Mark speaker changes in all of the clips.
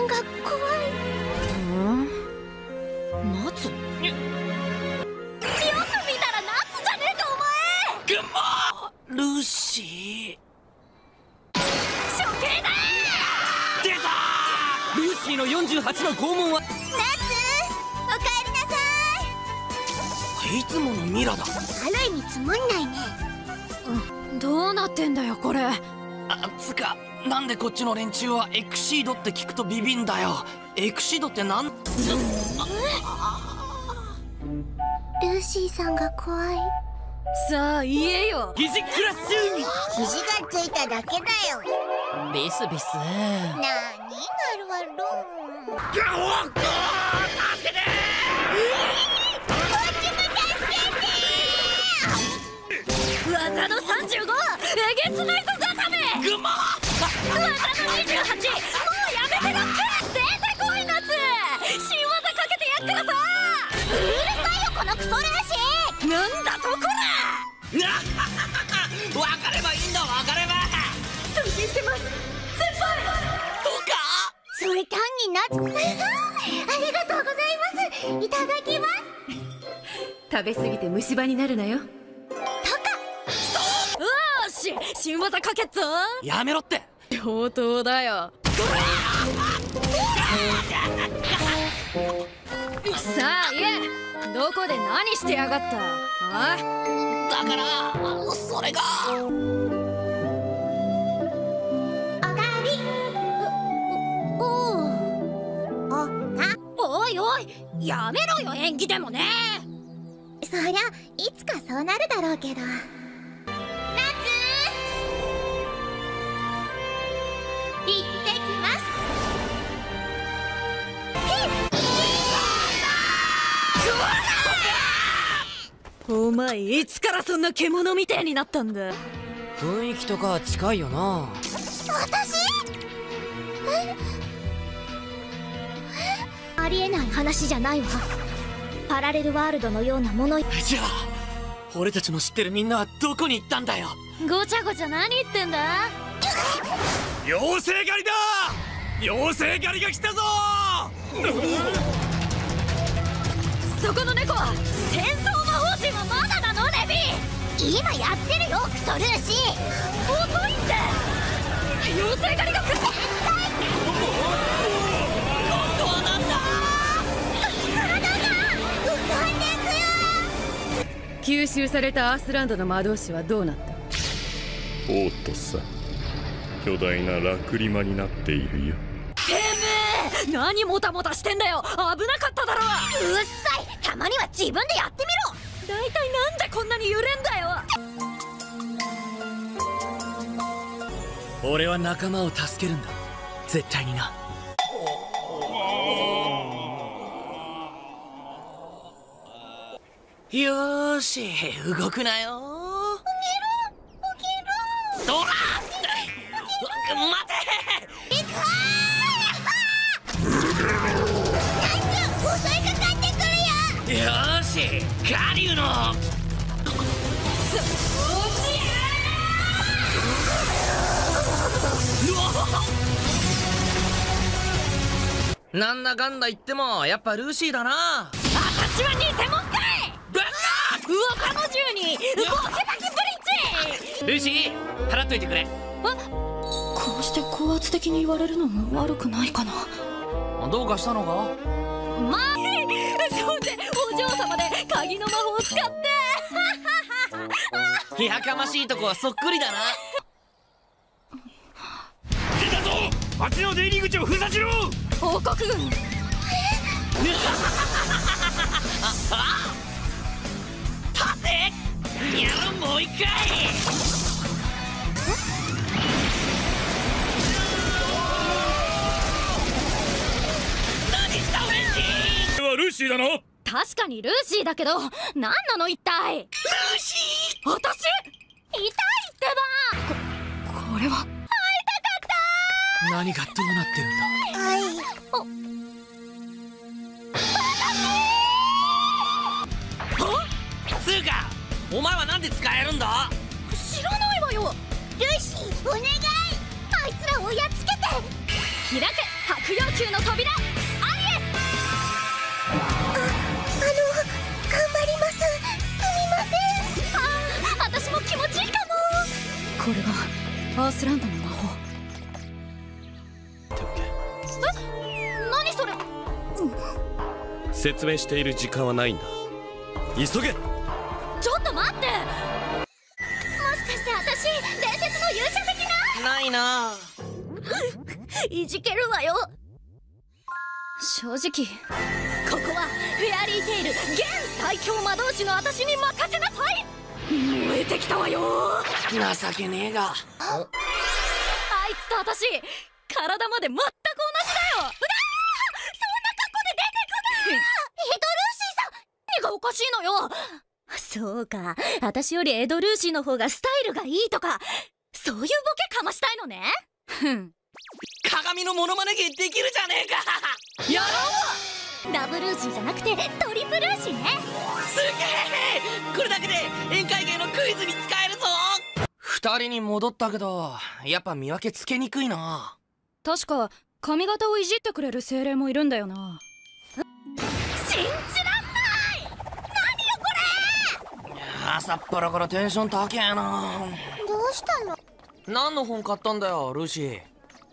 Speaker 1: んが怖い。
Speaker 2: うん？夏
Speaker 1: よく見たら夏じゃねえか
Speaker 3: ぐんまルーシ
Speaker 1: お前処刑だ
Speaker 3: ー！出たルーシーの48の拷問は？
Speaker 1: 夏おかえりなさ
Speaker 3: い。つものミラだ。
Speaker 1: いある意味つまんないね。
Speaker 2: どうなってんだよこれ。
Speaker 3: あつかなんでこっちの連中はエクシードって聞くとビビんだよ。エクシードってなん？
Speaker 1: ルーシーさんが怖い。
Speaker 2: さあ言えよ。
Speaker 3: フィジクラス
Speaker 1: 肘がついただけだよ。
Speaker 3: ビスビス。
Speaker 1: なになるわロン。
Speaker 2: 35ガタメ
Speaker 3: ぐんま
Speaker 2: 技の28もうやめてこい夏新技かけてやっからさ
Speaker 1: うるさいよこのクソルー！シ
Speaker 2: な
Speaker 3: いいんだわかれ
Speaker 2: 食べ過ぎて虫歯になるなよ
Speaker 1: とか
Speaker 2: よーし新技かけっぞ
Speaker 3: やめろって
Speaker 2: 上等だよ。さあ言えどこで何してやがった？あ？
Speaker 3: だからそれが。
Speaker 1: おかえり。おおおあ？
Speaker 2: おいおいやめろよ縁起でもね。
Speaker 1: そりゃいつかそうなるだろうけど
Speaker 2: お前いつからそんな獣みてえになったんだ？
Speaker 3: 雰囲気とか近いよな。
Speaker 1: 私？ありえない話じゃないわ。パラレルワールドのようなもの。
Speaker 3: じゃあ俺たちの知ってるみんなはどこに行ったんだよ？
Speaker 2: ごちゃごちゃ何言ってんだ？
Speaker 3: 妖精狩りだ！妖精狩りが来たぞ
Speaker 1: 今やってるよクソルーシー。
Speaker 2: 遅いって。妖精狩りが来る。
Speaker 3: 今度はなんだ。
Speaker 1: 浮かんでいくよ
Speaker 2: 吸収されたアースランドの魔導士はどうなった？
Speaker 4: おーっとさ。巨大なラクリマになっているよ。
Speaker 2: てめえ。何もたもたしてんだよ。危なかっただろ。
Speaker 1: うっさい。たまには自分でやってみろ。
Speaker 2: 大体なんでこんなに揺れんだよ
Speaker 3: 俺は仲間を助けるんだ。絶対にな。よーし動くなよ。起きろ起きろどら待て。
Speaker 1: 襲いかかって。くよ
Speaker 3: ーしカリュウのなんだかんだ言ってもやっぱルーシーだな。
Speaker 2: 私は偽物かい
Speaker 3: ブッ
Speaker 2: 魚の銃にボケバキブリッジ！
Speaker 3: ルーシー払っといてくれ。
Speaker 2: こうして高圧的に言われるのも悪くないかな？
Speaker 3: どうかしたのか？
Speaker 2: まあそうでお嬢様で鍵の魔法を使って。
Speaker 3: やかましいとこはそっくりだな
Speaker 4: いたぞ町の出入り口を封鎖しろ！
Speaker 2: 王国軍
Speaker 3: 立て！やるもう一回！何したン
Speaker 4: はルーシーだな
Speaker 2: 確かにルーシーだけど何なの一体？
Speaker 3: ルーシ
Speaker 2: 私？痛いってば！ここれは？
Speaker 3: ー何がどうなってるんだ？
Speaker 1: はい。
Speaker 3: つうかお前はなんで使えるんだ？
Speaker 2: 知らないわよ。
Speaker 1: ルーシーお願い。あいつらをやっつけて。
Speaker 2: 開け白不要求の扉。アリエ
Speaker 1: あの頑張ります。すみません。
Speaker 2: スあー私も気持ちいいかも。これがアースランドの
Speaker 5: 説明している時間はないんだ。急げ！
Speaker 2: ちょっと待って！
Speaker 1: もしかして私伝説の勇者的な？
Speaker 3: ないな。
Speaker 2: いじけるわよ。正直ここはフェアリーテイル現最強魔導士の私に任せなさい！燃えてきたわよ。
Speaker 3: 情けねえが。
Speaker 2: あいつと私体まで全く同じだよおかしいのよ。そうか。私よりエドルーシーの方がスタイルがいいとかそういうボケかましたいのね。ふん。
Speaker 3: 鏡のモノマネ芸できるじゃねえか。
Speaker 2: やろう！ダブルーシーじゃなくてトリプルーシーね。
Speaker 3: すげえ！これだけで宴会芸のクイズに使えるぞ。二人に戻ったけどやっぱ見分けつけにくいな。
Speaker 2: 確か髪型をいじってくれる精霊もいるんだよな
Speaker 3: 朝っぱらからテンション高えな。
Speaker 1: どうしたの？
Speaker 3: 何の本買ったんだよルーシー。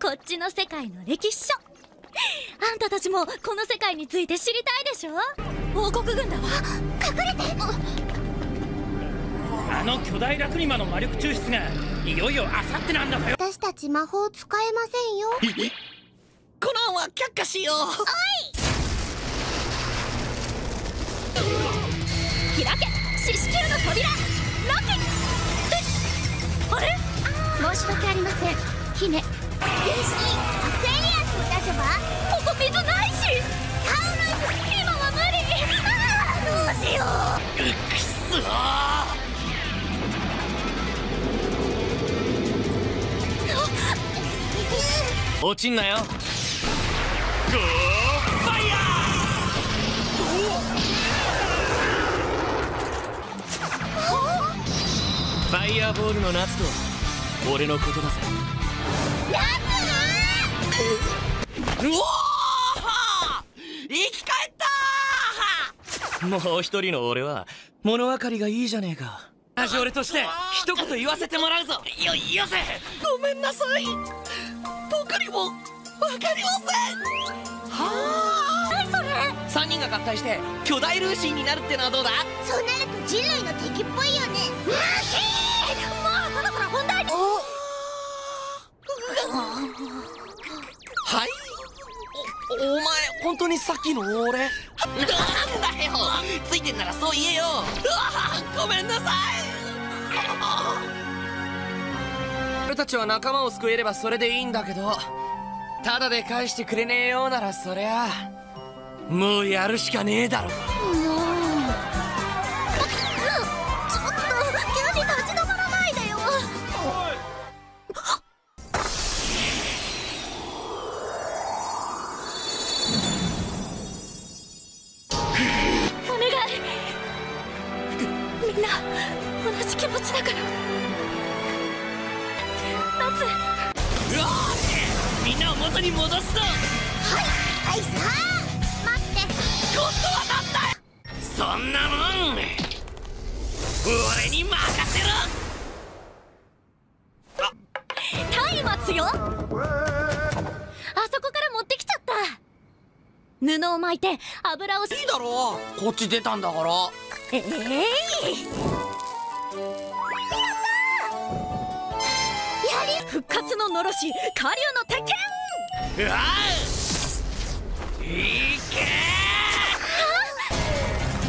Speaker 2: こっちの世界の歴史書。あんたたちもこの世界について知りたいでしょ？王国軍だわ隠れて。
Speaker 6: あの巨大ラクリマの魔力抽出がいよいよあさってなんだぞよ。
Speaker 1: 私たち魔法使えませんよ。
Speaker 3: コナンは却下しよう。
Speaker 2: 開け四死球の扉ロケえあれ？
Speaker 1: 申し訳ありません姫よしアクエリアスを出せば
Speaker 2: ここ水ないし
Speaker 1: タウルス
Speaker 2: 今は無理あどうしよう
Speaker 3: うっくそ落ちんなよーファイヤーボールの夏とは俺のことだぜ。うおー生き返ったもう一人の俺は物分かりがいいじゃねえか。同じ俺として一言言わせてもらうぞ。よよせごめんなさい。僕にも分かりません。はあ何それ。3人が合体して巨大ルーシーになるってのはどうだ？
Speaker 1: そうなると人類の敵っぽいよね。
Speaker 2: もうそ
Speaker 3: はい。おお前本当にさっきの俺？なんだよ。ついてんならそう言えよ。うわごめんなさい。俺たちは仲間を救えればそれでいいんだけどただで返してくれねえようならそりゃもうやるしかねえだろ
Speaker 2: みんな同じ気持ちだから。夏
Speaker 3: うわーみんなを元に戻すぞ。
Speaker 1: はいさあ待って。
Speaker 3: 今度はなんだよそんなもん。俺に任せろ。
Speaker 2: 松明よあそこから持ってきちゃった。布を巻いて油を。
Speaker 3: いいだろ。うこっち出たんだから
Speaker 2: ええー、復活ののろし下流の鉄拳。
Speaker 3: うわいけ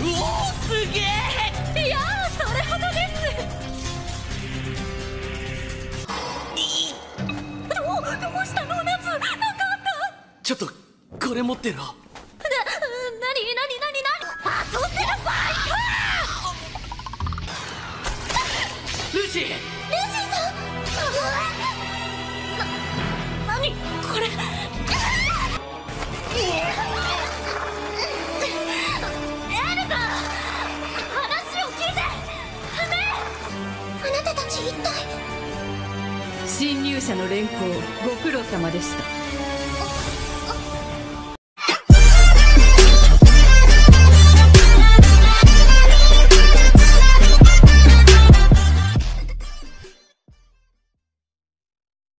Speaker 3: うおすげえ
Speaker 2: いやそれほどですどどうしたの夏なかあった？
Speaker 3: ちょっとこれ持ってろ。ルー。シー
Speaker 2: な、なにこれ。エルザ話を聞いて。ね
Speaker 1: あなたたち一体。
Speaker 7: 侵入者の連行ご苦労様でした